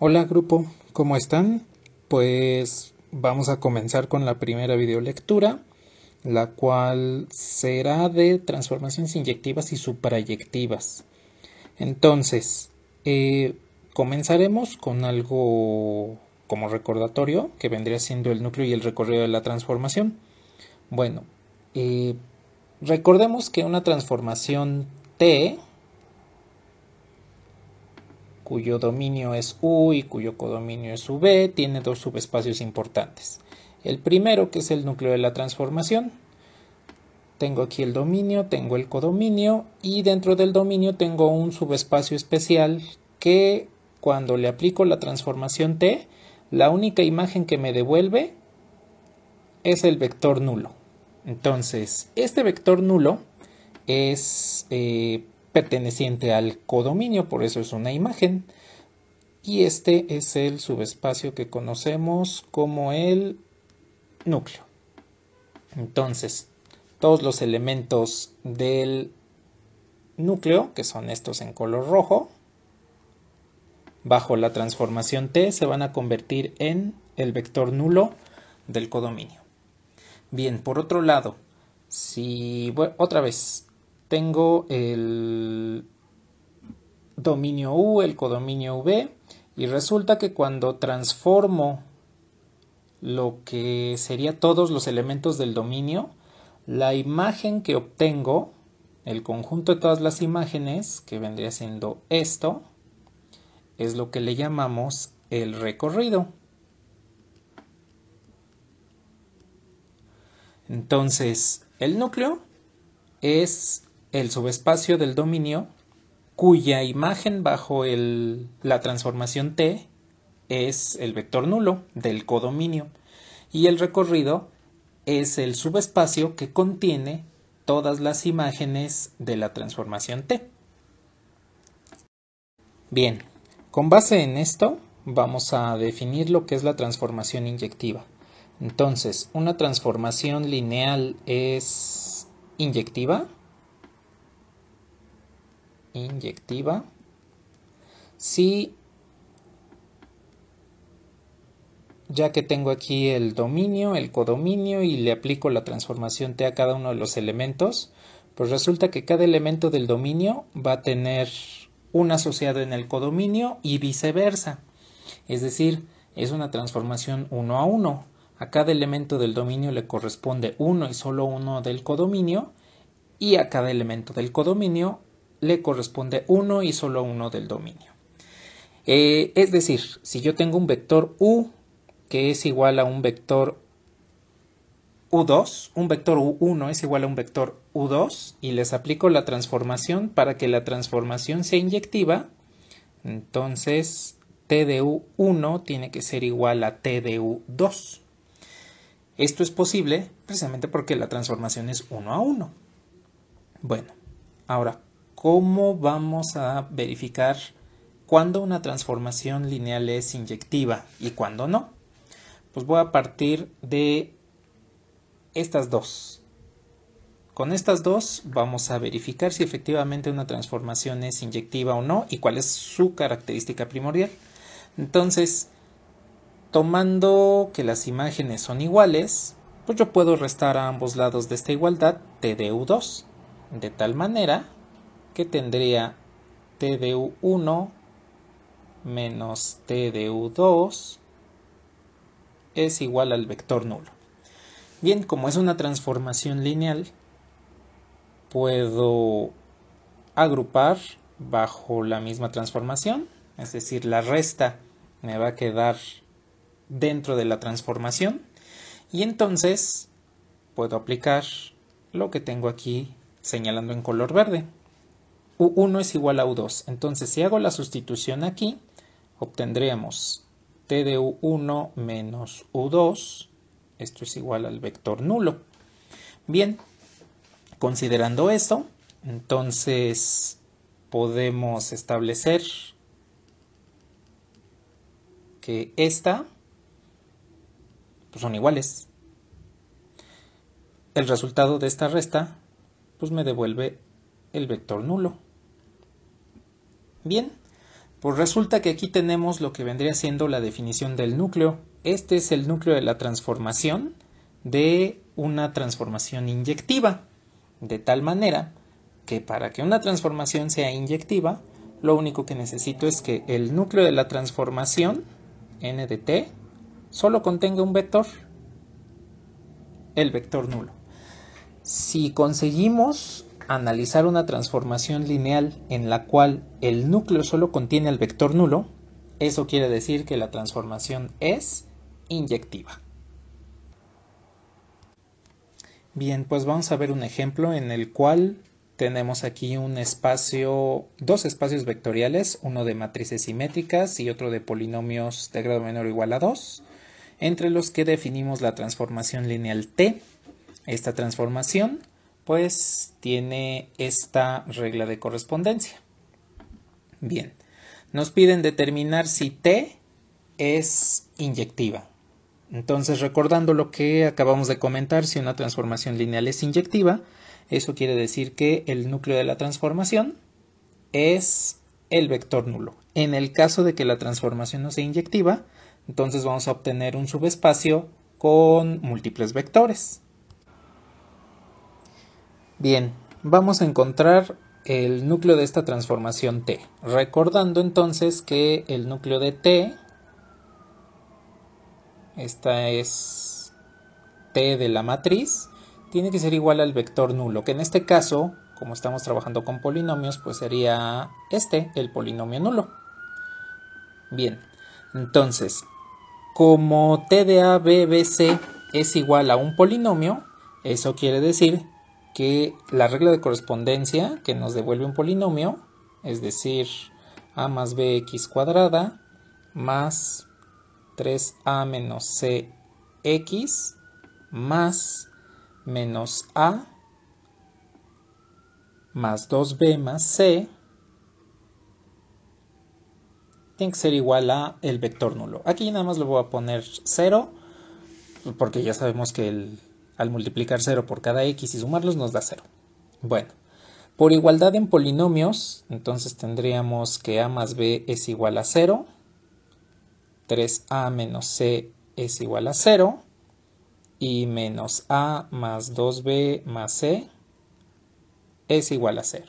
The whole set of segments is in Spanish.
Hola grupo, ¿cómo están? Pues vamos a comenzar con la primera videolectura, la cual será de transformaciones inyectivas y suprayectivas. Entonces, eh, comenzaremos con algo como recordatorio, que vendría siendo el núcleo y el recorrido de la transformación. Bueno, eh, recordemos que una transformación T cuyo dominio es U y cuyo codominio es V, tiene dos subespacios importantes. El primero, que es el núcleo de la transformación. Tengo aquí el dominio, tengo el codominio y dentro del dominio tengo un subespacio especial que cuando le aplico la transformación T, la única imagen que me devuelve es el vector nulo. Entonces, este vector nulo es eh, perteneciente al codominio, por eso es una imagen. Y este es el subespacio que conocemos como el núcleo. Entonces, todos los elementos del núcleo, que son estos en color rojo, bajo la transformación T se van a convertir en el vector nulo del codominio. Bien, por otro lado, si otra vez tengo el dominio U, el codominio V, y resulta que cuando transformo lo que sería todos los elementos del dominio, la imagen que obtengo, el conjunto de todas las imágenes, que vendría siendo esto, es lo que le llamamos el recorrido. Entonces, el núcleo es el subespacio del dominio cuya imagen bajo la transformación T es el vector nulo del codominio y el recorrido es el subespacio que contiene todas las imágenes de la transformación T. Bien, con base en esto vamos a definir lo que es la transformación inyectiva. Entonces, una transformación lineal es inyectiva inyectiva si ya que tengo aquí el dominio, el codominio y le aplico la transformación T a cada uno de los elementos, pues resulta que cada elemento del dominio va a tener un asociado en el codominio y viceversa. Es decir, es una transformación uno a uno. A cada elemento del dominio le corresponde uno y solo uno del codominio y a cada elemento del codominio le corresponde uno y solo uno del dominio. Eh, es decir, si yo tengo un vector u que es igual a un vector u2, un vector u1 es igual a un vector u2 y les aplico la transformación para que la transformación sea inyectiva, entonces t de u1 tiene que ser igual a t de u2. Esto es posible precisamente porque la transformación es 1 a 1. Bueno, ahora, ¿cómo vamos a verificar cuándo una transformación lineal es inyectiva y cuándo no? Pues voy a partir de estas dos. Con estas dos vamos a verificar si efectivamente una transformación es inyectiva o no y cuál es su característica primordial. Entonces, tomando que las imágenes son iguales, pues yo puedo restar a ambos lados de esta igualdad t de u2, de tal manera que tendría t de u1 menos t de u2 es igual al vector nulo. Bien, como es una transformación lineal, puedo agrupar bajo la misma transformación, es decir, la resta me va a quedar dentro de la transformación y entonces puedo aplicar lo que tengo aquí señalando en color verde. U1 es igual a U2. Entonces, si hago la sustitución aquí, obtendremos T de U1 menos U2. Esto es igual al vector nulo. Bien, considerando esto, entonces podemos establecer que esta pues son iguales. El resultado de esta resta pues me devuelve el vector nulo. Bien, Pues resulta que aquí tenemos lo que vendría siendo la definición del núcleo. Este es el núcleo de la transformación de una transformación inyectiva, de tal manera que para que una transformación sea inyectiva, lo único que necesito es que el núcleo de la transformación, n de t, solo contenga un vector, el vector nulo. Si conseguimos analizar una transformación lineal en la cual el núcleo solo contiene el vector nulo, eso quiere decir que la transformación es inyectiva. Bien, pues vamos a ver un ejemplo en el cual tenemos aquí un espacio, dos espacios vectoriales, uno de matrices simétricas y otro de polinomios de grado menor o igual a 2, entre los que definimos la transformación lineal T. Esta transformación pues tiene esta regla de correspondencia. Bien, nos piden determinar si T es inyectiva. Entonces, recordando lo que acabamos de comentar, si una transformación lineal es inyectiva, eso quiere decir que el núcleo de la transformación es el vector nulo. En el caso de que la transformación no sea inyectiva, entonces vamos a obtener un subespacio con múltiples vectores. Bien, vamos a encontrar el núcleo de esta transformación T. Recordando entonces que el núcleo de T esta es t de la matriz, tiene que ser igual al vector nulo, que en este caso, como estamos trabajando con polinomios, pues sería este, el polinomio nulo. Bien, entonces, como t de a, b, b, c es igual a un polinomio, eso quiere decir que la regla de correspondencia que nos devuelve un polinomio, es decir, a más bx cuadrada más 3a menos cx más menos a más 2b más c tiene que ser igual a el vector nulo. Aquí nada más le voy a poner 0 porque ya sabemos que al multiplicar 0 por cada x y sumarlos nos da 0. Bueno, por igualdad en polinomios, entonces tendríamos que a más b es igual a 0 3a menos c es igual a 0 y menos a más 2b más c es igual a 0.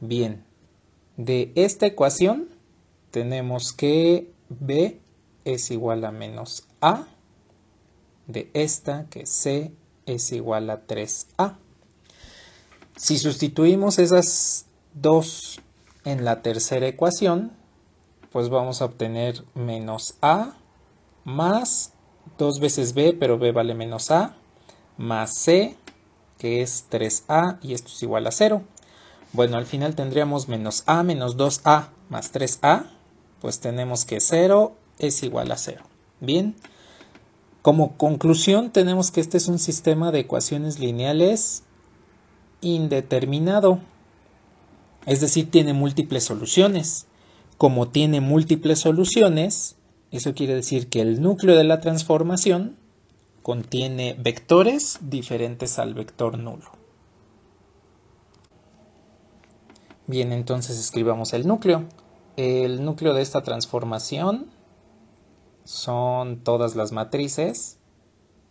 Bien, de esta ecuación tenemos que b es igual a menos a, de esta que c es igual a 3a. Si sustituimos esas dos en la tercera ecuación, pues vamos a obtener menos a más 2 veces b, pero b vale menos a, más c, que es 3a, y esto es igual a 0. Bueno, al final tendríamos menos a menos 2a más 3a, pues tenemos que 0 es igual a 0. Bien, como conclusión tenemos que este es un sistema de ecuaciones lineales indeterminado, es decir, tiene múltiples soluciones. Como tiene múltiples soluciones, eso quiere decir que el núcleo de la transformación contiene vectores diferentes al vector nulo. Bien, entonces escribamos el núcleo. El núcleo de esta transformación son todas las matrices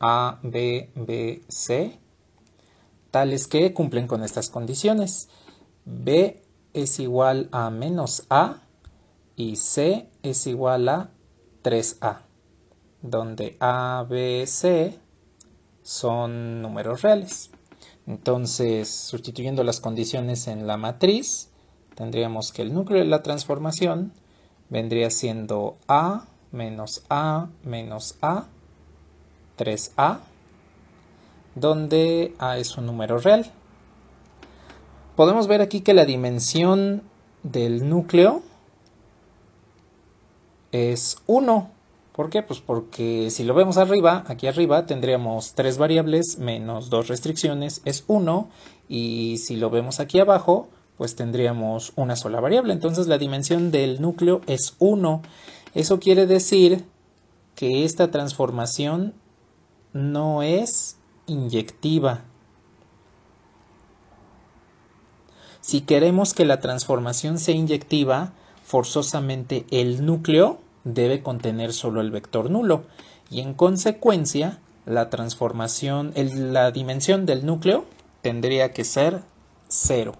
A, B, B, C, tales que cumplen con estas condiciones. B es igual a menos A y C es igual a 3A, donde A, B, C son números reales. Entonces, sustituyendo las condiciones en la matriz, tendríamos que el núcleo de la transformación vendría siendo A menos A menos A, 3A, donde A es un número real. Podemos ver aquí que la dimensión del núcleo es 1. ¿Por qué? Pues porque si lo vemos arriba, aquí arriba tendríamos tres variables menos dos restricciones, es 1. Y si lo vemos aquí abajo, pues tendríamos una sola variable. Entonces la dimensión del núcleo es 1. Eso quiere decir que esta transformación no es inyectiva. Si queremos que la transformación sea inyectiva, forzosamente el núcleo debe contener solo el vector nulo y en consecuencia la transformación, la dimensión del núcleo tendría que ser 0.